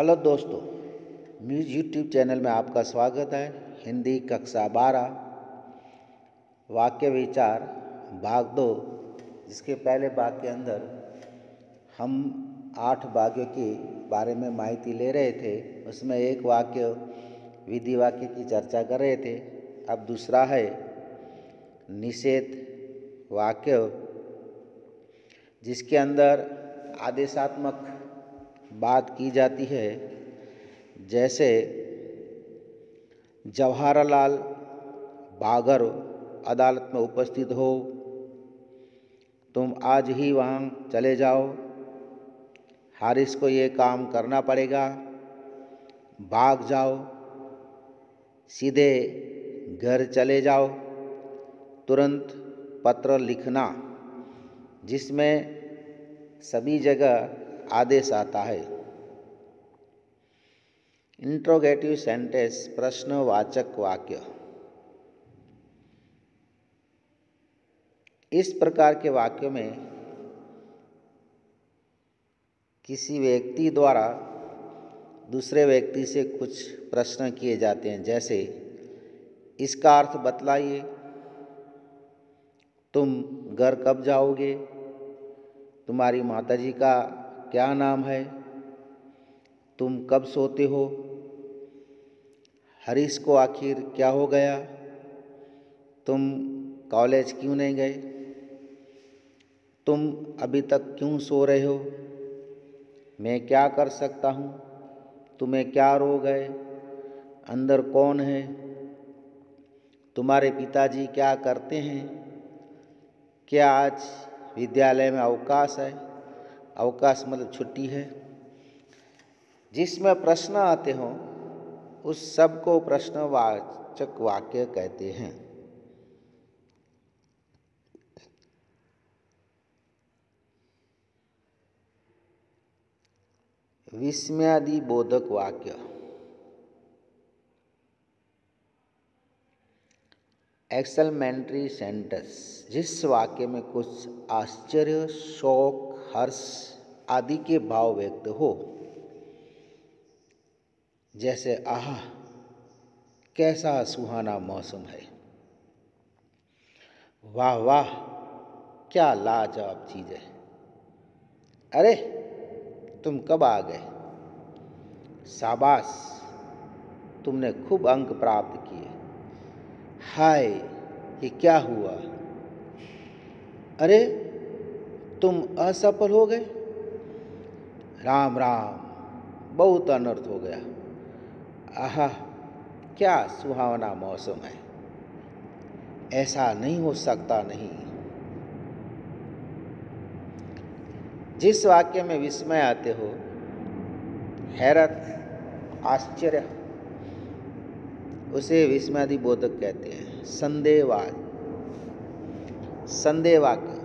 Hello दोस्तों muse YouTube channel में आपका स्वागत है। हिंदी कक्षा बारह, वाक्य विचार, भाग दो, जिसके पहले भाग के अंदर हम आठ भाग्यों के बारे में माहिती ले रहे थे। उसमें एक वाक्य विधि वाक्य की चर्चा कर रहे थे। अब दूसरा है, निषेध वाक्य, जिसके अंदर आदेशात्मक बात की जाती है, जैसे जवाहरलाल बागर अदालत में उपस्थित हो, तुम आज ही वहाँ चले जाओ, हारिस को ये काम करना पड़ेगा, भाग जाओ, सीधे घर चले जाओ, तुरंत पत्र लिखना, जिसमें सभी जगह आदेश आता है। इंट्रोगेटिव सेंटेंस प्रश्नवाचक वाक्य। इस प्रकार के वाक्यों में किसी व्यक्ति द्वारा दूसरे व्यक्ति से कुछ प्रश्न किए जाते हैं, जैसे, इसका अर्थ बतलाइए। तुम घर कब जाओगे? तुम्हारी माताजी का क्या नाम है? तुम कब सोते हो? हरीश को आखिर क्या हो गया? तुम कॉलेज क्यों नहीं गए? तुम अभी तक क्यों सो रहे हो? मैं क्या कर सकता हूँ? तुम्हें क्या रोग है? अंदर कौन है? तुम्हारे पिताजी क्या करते हैं? क्या आज विद्यालय में अवकाश है? अवकाश मतलब छुट्टी है। जिसमें प्रश्न आते हों, उस सबको प्रश्नवाचक वाक्य कहते हैं। विस्मयादि बोधक वाक्य। एक्सलमेंट्री सेंटेंस जिस वाक्य में कुछ आश्चर्य, शौक हर्ष आदि के भाव व्यक्त हो। जैसे, आह, कैसा सुहाना मौसम है। वाह वाह, क्या लाजवाब चीज़ है। अरे, तुम कब आ गए? शाबाश, तुमने खूब अंक प्राप्त किए। हाय, ये क्या हुआ? अरे तुम असफल हो गए। राम राम, बहुत अनर्थ हो गया। आह, क्या सुहावना मौसम है। ऐसा नहीं हो सकता, नहीं। जिस वाक्य में विस्मय आते हो, हैरत, आश्चर्य, उसे विस्मयादि बोधक कहते हैं। संदेहवाद। संदेह वाक्य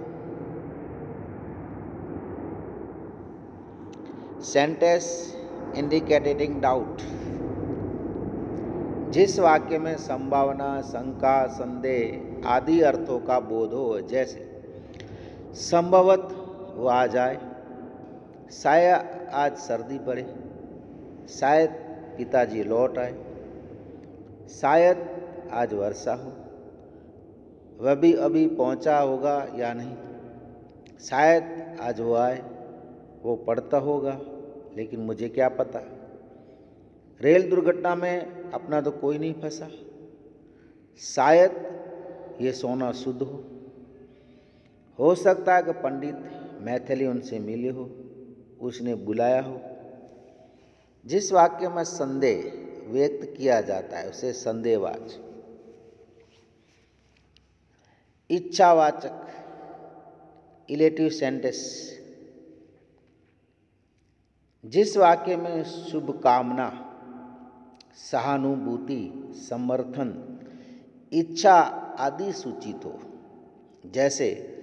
सेंटेंस इंडिकेटिंग डाउट। जिस वाक्य में संभावना, शंका, संदेह आदि अर्थों का बोध हो, जैसे, संभवत वो आ जाए, शायद आज सर्दी पड़े, शायद पिताजी लौट आए, शायद आज वर्षा हो, वह भी अभी पहुँचा होगा या नहीं, शायद आज वो आए, वो पढ़ता होगा। लेकिन मुझे क्या पता? रेल दुर्घटना में अपना तो कोई नहीं फंसा। शायद ये सोना शुद्ध हो। हो सकता है कि पंडित मैथिली उनसे मिले हो, उसने बुलाया हो। जिस वाक्य में संदेह व्यक्त किया जाता है, उसे संदेहवाच। इच्छावाचक इलेटिव सेंटेंस जिस वाक्य में शुभकामना, सहानुभूति, समर्थन, इच्छा आदि सूचित हो, जैसे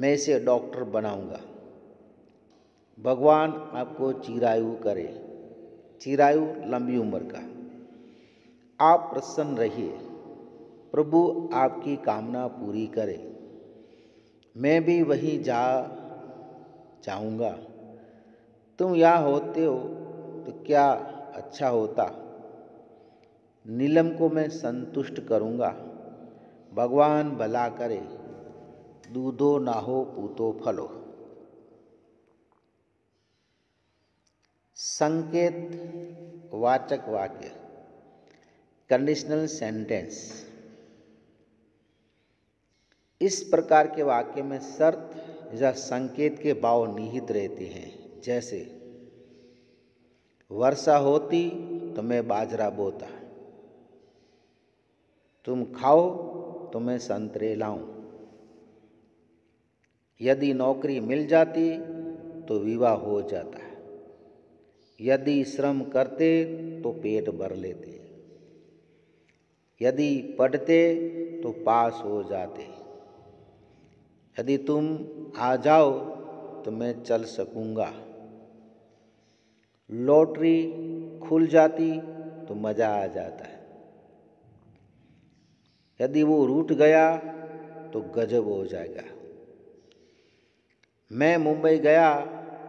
मैं इसे डॉक्टर बनाऊँगा। भगवान आपको चिरायु करे। चिरायु लंबी उम्र का। आप प्रसन्न रहिए। प्रभु आपकी कामना पूरी करे। मैं भी वहीं जा जाऊँगा तुम यहाँ होते हो तो क्या अच्छा होता? नीलम को मैं संतुष्ट करूँगा। भगवान भला करे, दूधो ना हो पूतो फलो। संकेत, वाचक वाक्य कंडीशनल सेंटेंस इस प्रकार के वाक्य में शर्त या संकेत के भाव निहित रहते हैं। जैसे, वर्षा होती तो मैं बाजरा बोता। तुम खाओ तो मैं संतरे लाऊं। यदि नौकरी मिल जाती तो विवाह हो जाता। यदि श्रम करते तो पेट भर लेते। यदि पढ़ते तो पास हो जाते। यदि तुम आ जाओ तो मैं चल सकूँगा। लॉटरी खुल जाती तो मज़ा आ जाता है। यदि वो रूट गया तो गजब हो जाएगा। मैं मुंबई गया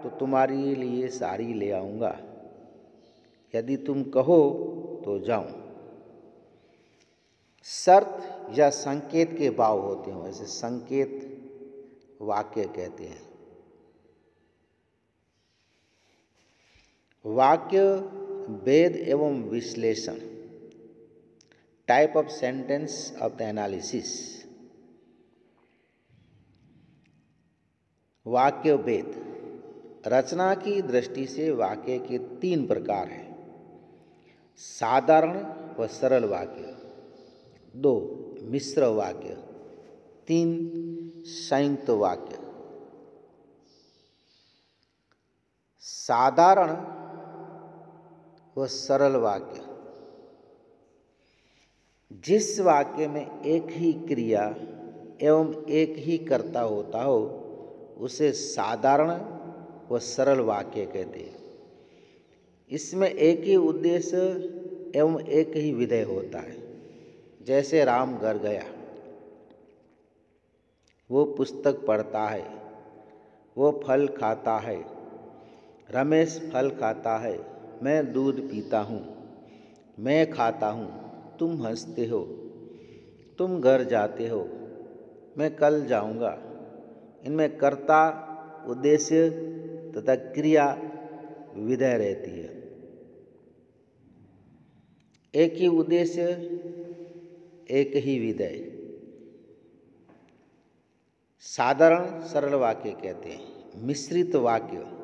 तो तुम्हारे लिए साड़ी ले आऊँगा। यदि तुम कहो तो जाऊँ। शर्त या संकेत के भाव होते हैं, ऐसे संकेत वाक्य कहते हैं। वाक्य, वेद एवं विश्लेषण type of sentence of the analysis वाक्य वेद, रचना की दृष्टि से वाक्य के तीन प्रकार हैं। साधारण व सरल वाक्य, दो मिश्र वाक्य, तीन संयुक्त वाक्य। साधारण व सरल वाक्य। जिस वाक्य में एक ही क्रिया एवं एक ही कर्ता होता हो, उसे साधारण व सरल वाक्य कहते हैं। इसमें एक ही उद्देश्य एवं एक ही विधेय होता है। जैसे राम घर गया, वो पुस्तक पढ़ता है, वो फल खाता है, रमेश फल खाता है मैं दूध पीता हूँ, मैं खाता हूँ, तुम हँसते हो, तुम घर जाते हो, मैं कल जाऊँगा। इनमें कर्ता, उद्देश्य तथा क्रिया विधेय रहती है। एक ही उद्देश्य, एक ही विधेय। साधारण सरल वाक्य कहते हैं, मिश्रित वाक्य।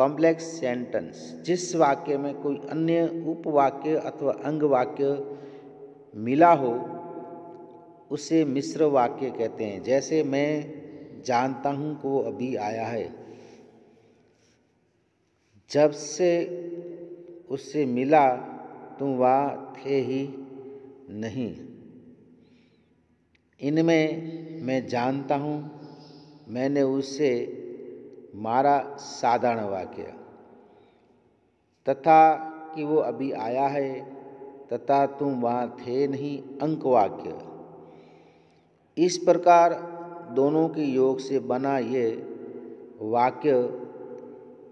कॉम्प्लेक्स सेंटेंस जिस वाक्य में कोई अन्य उपवाक्य अथवा अंग वाक्य मिला हो, उसे मिश्र वाक्य कहते हैं। जैसे मैं जानता हूँ को अभी आया है। जब से उससे मिला, तुम वह थे ही नहीं। इनमें मैं जानता हूँ, मैंने उससे मारा साधारण वाक्य। तथा कि वो अभी आया है, तथा तुम वहाँ थे नहीं, अंक वाक्य। इस प्रकार दोनों के योग से बना ये वाक्य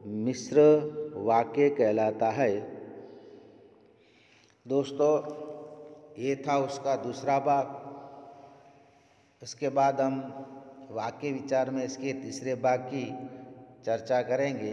मिश्र वाक्य कहलाता है। दोस्तों, ये था उसका दूसरा भाग। उसके बाद हम वाक्य विचार में इसके तीसरे भाग की चर्चा करेंगे